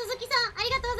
鈴木さんありがとうございます